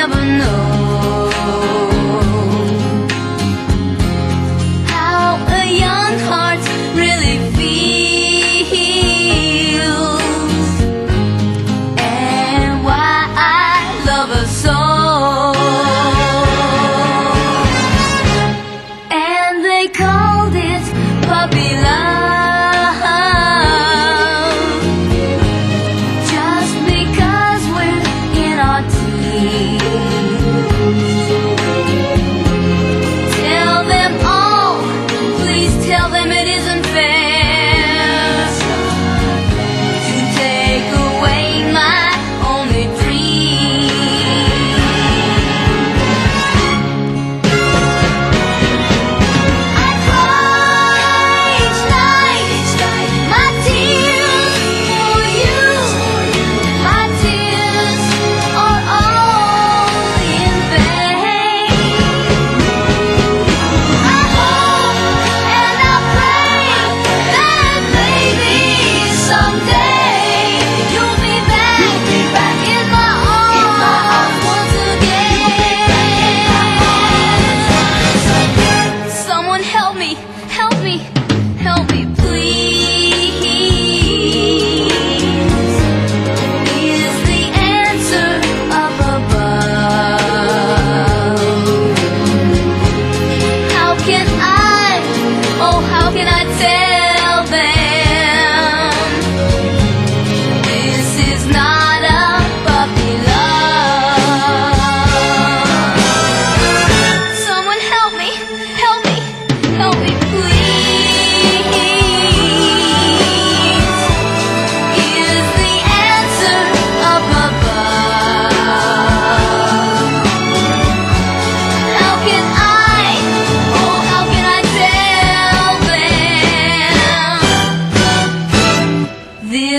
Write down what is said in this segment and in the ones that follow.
never know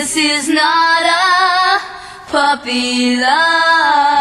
this is not a puppy love?